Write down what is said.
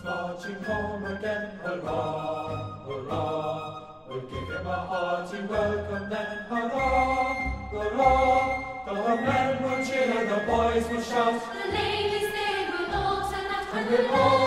comes marching home again. Hurrah, hurrah. We'll give him a hearty welcome then. Hurrah, hurrah. The men will cheer, the boys will shout. The ladies, they will all turn out And we'll all